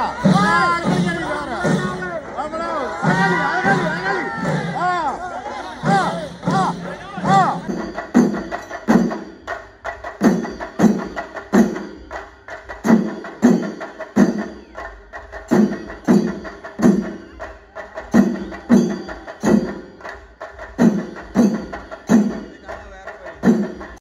அகலா அகலா அகலா